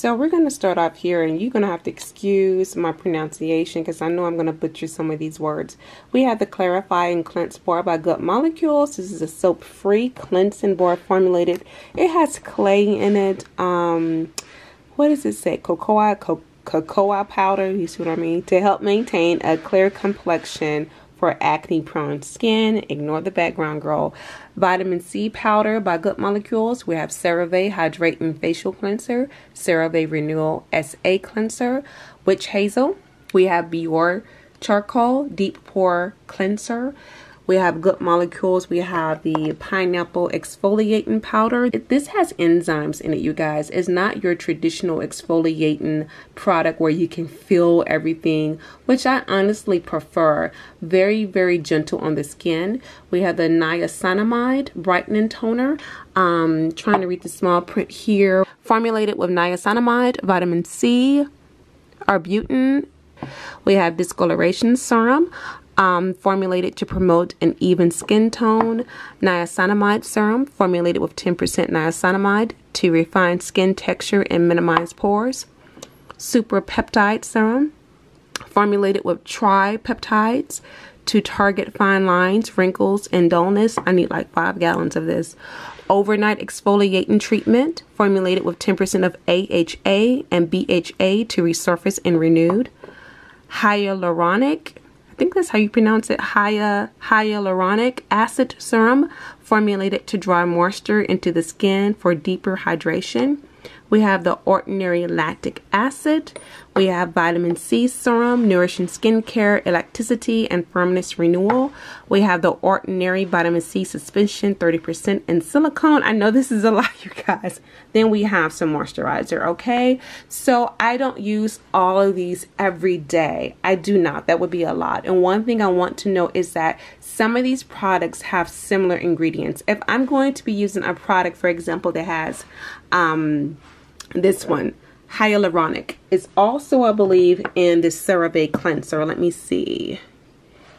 So we're going to start off here and you're going to have to excuse my pronunciation because I know I'm going to butcher some of these words. We have the Clarify and Cleanse Bar by Good Molecules. This is a soap-free cleansing bar formulated. It has clay in it. Um, what does it say? Cocoa, co cocoa powder, you see what I mean? To help maintain a clear complexion for acne prone skin. Ignore the background, girl. Vitamin C powder by Good Molecules. We have CeraVe Hydrating Facial Cleanser, CeraVe Renewal SA Cleanser, Witch Hazel. We have Biore Charcoal Deep Pore Cleanser. We have Good Molecules. We have the pineapple exfoliating powder. This has enzymes in it, you guys. It's not your traditional exfoliating product where you can feel everything, which I honestly prefer. Very, very gentle on the skin. We have the niacinamide brightening toner. Um, trying to read the small print here. Formulated with niacinamide, vitamin C, arbutin, we have discoloration serum um, formulated to promote an even skin tone. Niacinamide serum, formulated with 10% niacinamide to refine skin texture and minimize pores. Super peptide serum, formulated with tripeptides to target fine lines, wrinkles, and dullness. I need like five gallons of this. Overnight exfoliating treatment, formulated with 10% of AHA and BHA to resurface and renewed. Hyaluronic think that's how you pronounce it, hyaluronic acid serum formulated to draw moisture into the skin for deeper hydration. We have the ordinary lactic acid. We have vitamin C serum, nourishing skincare, elasticity, and firmness renewal. We have the ordinary vitamin C suspension, 30% in silicone. I know this is a lot, you guys. Then we have some moisturizer, okay? So I don't use all of these every day. I do not. That would be a lot. And one thing I want to know is that some of these products have similar ingredients. If I'm going to be using a product, for example, that has um, this one, hyaluronic, is also, I believe, in the CeraVe cleanser. Let me see.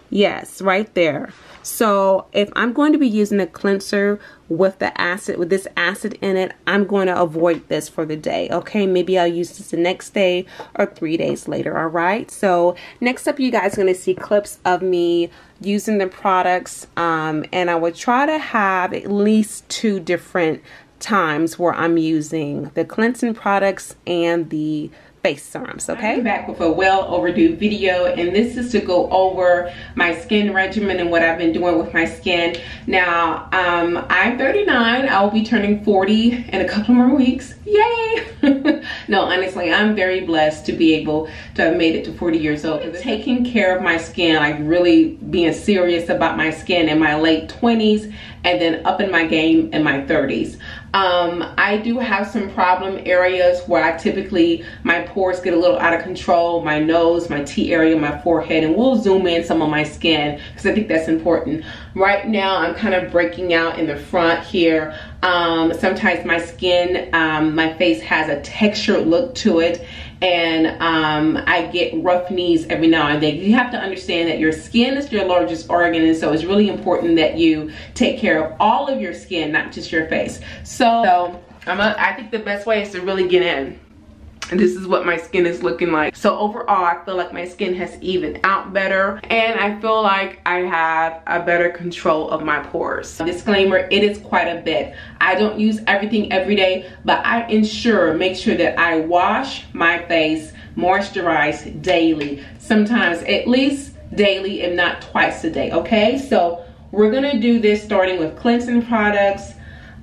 Yes, right there. So if I'm going to be using a cleanser with the acid, with this acid in it, I'm going to avoid this for the day. Okay, maybe I'll use this the next day or three days later. All right. So next up, you guys are going to see clips of me using the products. Um, and I would try to have at least two different times where I'm using the cleansing products and the face serums okay? I'm back with a well overdue video and this is to go over my skin regimen and what I've been doing with my skin. Now um, I'm 39 I'll be turning 40 in a couple more weeks. Yay! No honestly I'm very blessed to be able to have made it to 40 years old. Taking care of my skin like really being serious about my skin in my late 20s and then up in my game in my 30s um, I do have some problem areas where I typically, my pores get a little out of control, my nose, my T area, my forehead, and we'll zoom in some of my skin because I think that's important. Right now, I'm kind of breaking out in the front here. Um, sometimes my skin, um, my face has a textured look to it and um, I get rough knees every now and then. You have to understand that your skin is your largest organ and so it's really important that you take care of all of your skin, not just your face. So, so I'm a, I think the best way is to really get in and this is what my skin is looking like. So overall i feel like my skin has evened out better and i feel like i have a better control of my pores. Disclaimer it is quite a bit. I don't use everything every day but i ensure make sure that i wash my face moisturize daily. Sometimes at least daily if not twice a day okay? So we're gonna do this starting with cleansing products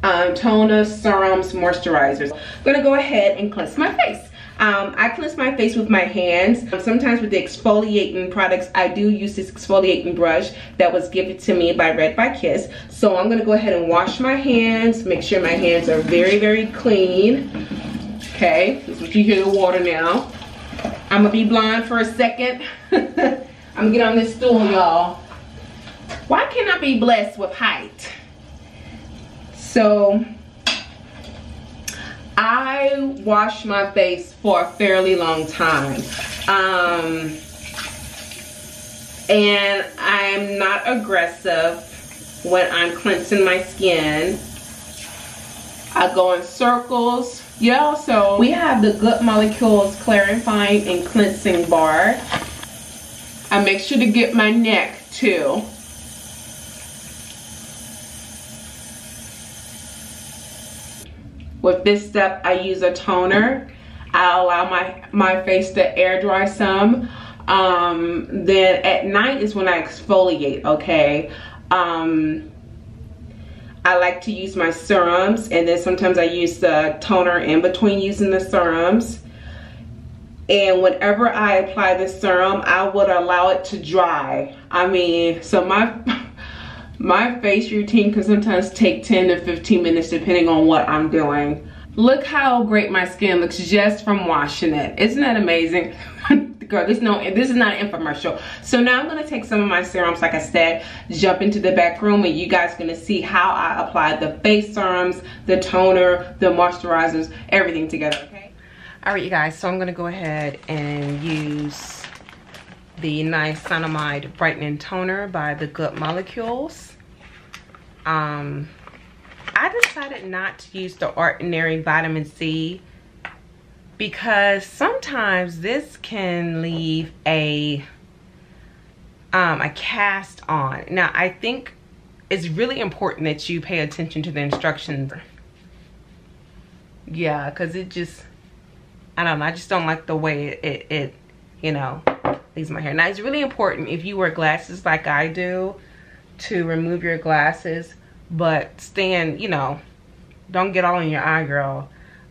um, toner, serums, moisturizers. I'm gonna go ahead and cleanse my face. Um, I cleanse my face with my hands. Sometimes with the exfoliating products, I do use this exfoliating brush that was given to me by Red by Kiss. So I'm gonna go ahead and wash my hands, make sure my hands are very, very clean. Okay, this is you hear the water now. I'm gonna be blind for a second. I'm gonna get on this stool, y'all. Why can't I be blessed with height? So I wash my face for a fairly long time. Um, and I'm not aggressive when I'm cleansing my skin. I go in circles Yeah, so we have the Good Molecules Clarifying and Cleansing Bar. I make sure to get my neck too. With this step, I use a toner. I allow my, my face to air dry some. Um, then at night is when I exfoliate, okay? Um, I like to use my serums and then sometimes I use the toner in between using the serums. And whenever I apply the serum, I would allow it to dry. I mean, so my my face routine can sometimes take 10 to 15 minutes depending on what I'm doing. Look how great my skin looks just from washing it. Isn't that amazing? girl this no this is not an infomercial so now i'm to take some of my serums like i said jump into the back room and you guys to see how i apply the face serums the toner the moisturizers everything together okay all right you guys so i'm to go ahead and use the niacinamide brightening toner by the good molecules um i decided not to use the ordinary vitamin c because sometimes this can leave a um, a cast on. Now, I think it's really important that you pay attention to the instructions. Yeah, because it just, I don't know, I just don't like the way it, it, it, you know, leaves my hair. Now, it's really important if you wear glasses like I do to remove your glasses, but stand, you know, don't get all in your eye, girl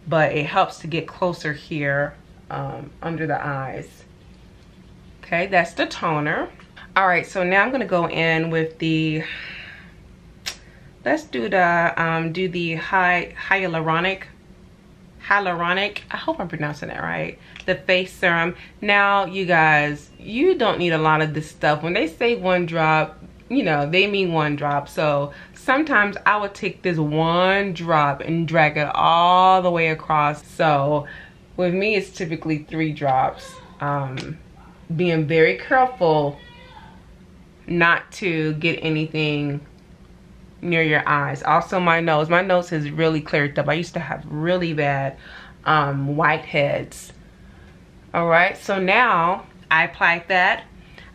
but it helps to get closer here um, under the eyes. Okay, that's the toner. All right, so now I'm gonna go in with the, let's do the, um, do the high, hyaluronic, hyaluronic, I hope I'm pronouncing that right, the face serum. Now, you guys, you don't need a lot of this stuff. When they say one drop, you know, they mean one drop. So sometimes I would take this one drop and drag it all the way across. So with me, it's typically three drops. Um, being very careful not to get anything near your eyes. Also my nose. My nose has really cleared up. I used to have really bad um, whiteheads. All right, so now I applied that.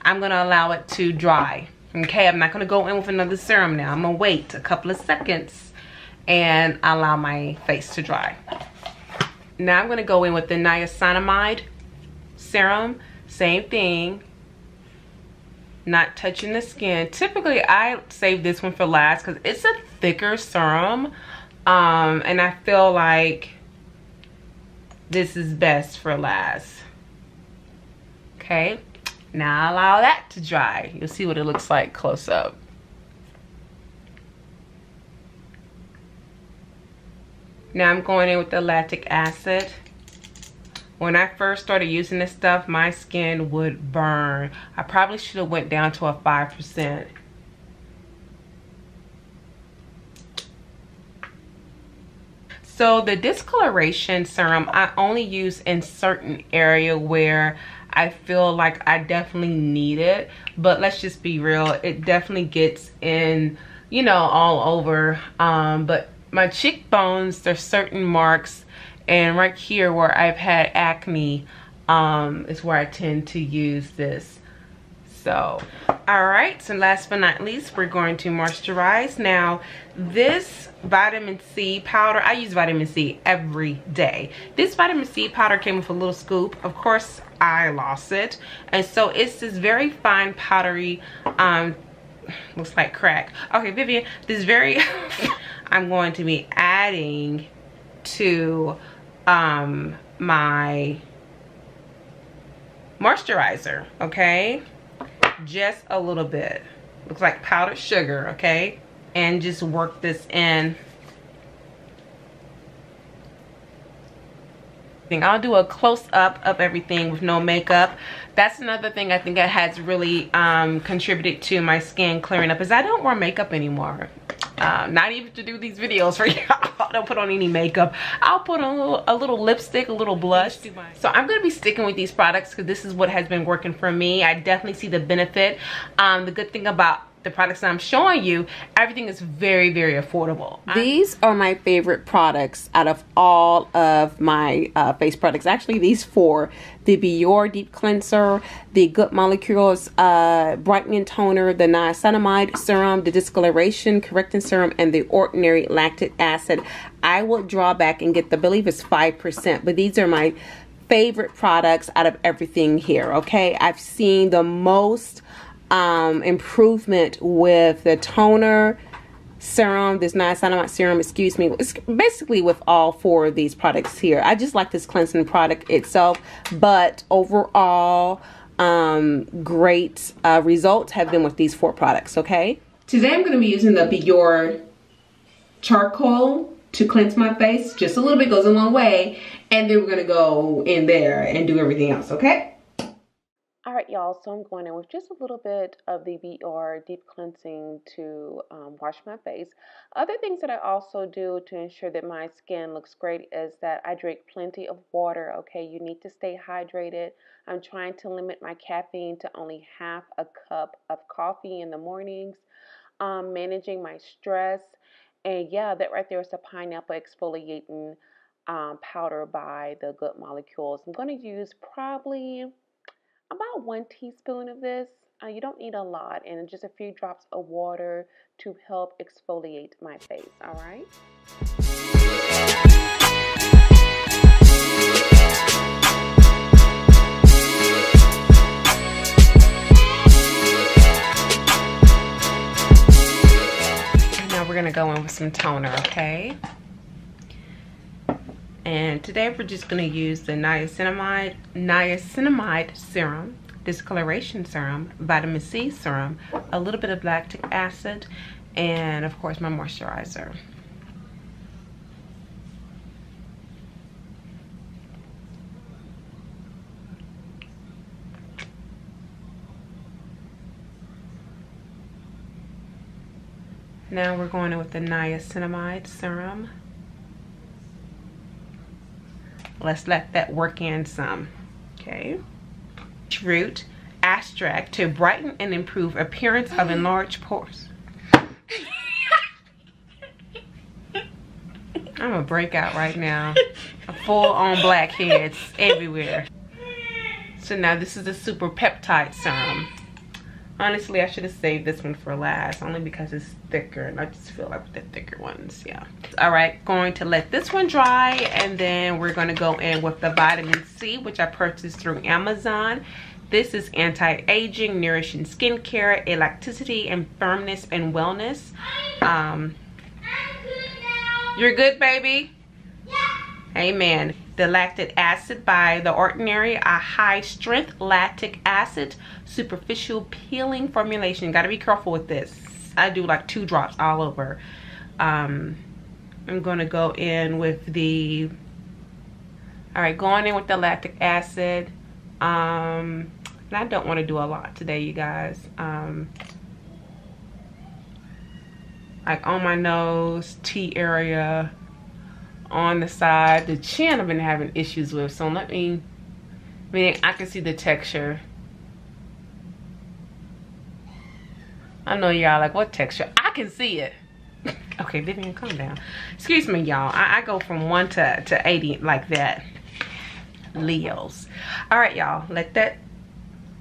I'm gonna allow it to dry. Okay, I'm not gonna go in with another serum now. I'm gonna wait a couple of seconds and allow my face to dry. Now I'm gonna go in with the niacinamide serum. Same thing, not touching the skin. Typically, I save this one for last because it's a thicker serum. Um, and I feel like this is best for last. Okay. Now allow that to dry. You'll see what it looks like close up. Now I'm going in with the lactic acid. When I first started using this stuff, my skin would burn. I probably should have went down to a 5%. So the discoloration serum, I only use in certain area where I feel like I definitely need it. But let's just be real. It definitely gets in, you know, all over. Um, but my cheekbones, there's certain marks. And right here where I've had acne um, is where I tend to use this. So, all right. So last but not least, we're going to moisturize. Now, this vitamin C powder, I use vitamin C every day. This vitamin C powder came with a little scoop. Of course, I lost it. And so it's this very fine powdery, um, looks like crack. Okay, Vivian, this very, I'm going to be adding to um, my moisturizer, okay? Just a little bit. Looks like powdered sugar, okay? And just work this in I'll do a close up of everything with no makeup. That's another thing I think that has really um, contributed to my skin clearing up is I don't wear makeup anymore. Um, not even to do these videos for y'all. I don't put on any makeup. I'll put on a little, a little lipstick, a little blush. So I'm going to be sticking with these products because this is what has been working for me. I definitely see the benefit. Um, the good thing about the products that I'm showing you, everything is very, very affordable. These are my favorite products out of all of my uh, face products. Actually, these four the Biore Deep Cleanser, the Good Molecules uh, Brightening Toner, the Niacinamide Serum, the Discoloration Correcting Serum, and the Ordinary Lactic Acid. I will draw back and get the, I believe it's 5%, but these are my favorite products out of everything here, okay? I've seen the most um, improvement with the toner serum, this niacinamide serum, excuse me. It's basically with all four of these products here. I just like this cleansing product itself, but overall, um, great uh, results have been with these four products, okay? Today I'm going to be using the Biore charcoal to cleanse my face. Just a little bit goes a long way. And then we're going to go in there and do everything else, okay? All right, y'all, so I'm going in with just a little bit of the Biore Deep Cleansing to um, wash my face. Other things that I also do to ensure that my skin looks great is that I drink plenty of water, okay? You need to stay hydrated. I'm trying to limit my caffeine to only half a cup of coffee in the mornings, um, managing my stress. And yeah, that right there is the pineapple exfoliating um, powder by the Good Molecules. I'm going to use probably about one teaspoon of this. Uh, you don't need a lot and just a few drops of water to help exfoliate my face, all right? now we're gonna go in with some toner, okay? And today we're just going to use the niacinamide, niacinamide serum, discoloration serum, vitamin C serum, a little bit of lactic acid, and of course my moisturizer. Now we're going in with the niacinamide serum. Let's let that work in some, okay? Root extract to brighten and improve appearance of enlarged pores. I'm a breakout right now. Full on blackheads everywhere. So now this is the super peptide serum. Honestly, I should have saved this one for last, only because it's thicker, and I just feel like the thicker ones, yeah. All right, going to let this one dry, and then we're gonna go in with the vitamin C, which I purchased through Amazon. This is anti-aging, nourishing skincare, elasticity, and firmness and wellness. Um, you're good, baby? Amen the lactic acid by The Ordinary, a high strength lactic acid superficial peeling formulation. Got to be careful with this. I do like two drops all over. Um, I'm to go in with the, all right, going in with the lactic acid. Um, and I don't want to do a lot today, you guys. Um, like on my nose, T area, on the side. The chin I've been having issues with. So let me, I mean, I can see the texture. I know y'all like, what texture? I can see it. okay, Vivian, calm down. Excuse me, y'all. I, I go from 1 to, to 80 like that. Leos. All right, y'all. Let that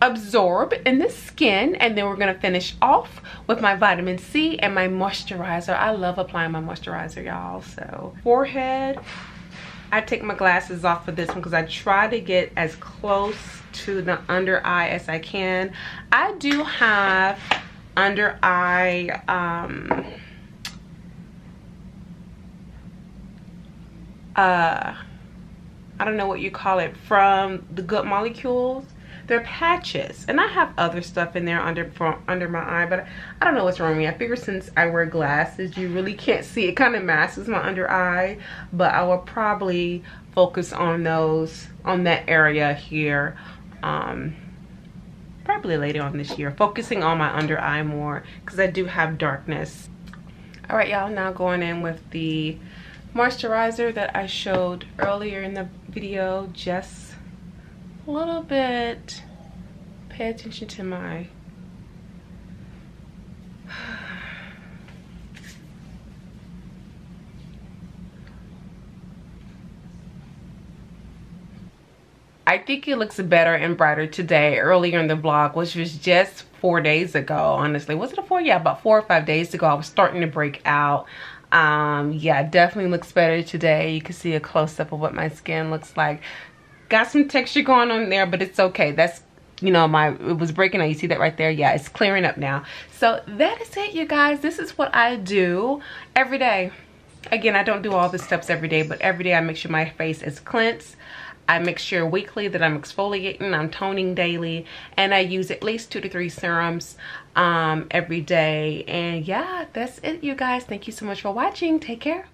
absorb in the skin and then we're to finish off with my vitamin C and my moisturizer. I love applying my moisturizer y'all. So forehead, I take my glasses off for this one because I try to get as close to the under eye as I can. I do have under eye um, uh, I don't know what you call it, from the Good Molecules they're patches. And I have other stuff in there under under my eye, but I don't know what's wrong with me. I figure since I wear glasses, you really can't see. It kind of masks my under eye, but I will probably focus on those, on that area here. Um, probably later on this year, focusing on my under eye more because I do have darkness. All right, y'all, now going in with the moisturizer that I showed earlier in the video, just little bit. Pay attention to my I think it looks better and brighter today earlier in the vlog which was just four days ago honestly. Was it a four? Yeah about four or five days ago I was starting to break out. Um yeah definitely looks better today. You can see a close-up of what my skin looks like got some texture going on there but it's okay that's you know my it was breaking out you see that right there yeah it's clearing up now so that is it you guys this is what i do every day again i don't do all the steps every day but every day i make sure my face is cleansed I make sure weekly that I'm exfoliating, I'm toning daily, and I use at least two to three serums um, every day. And yeah, that's it, you guys. Thank you so much for watching. Take care.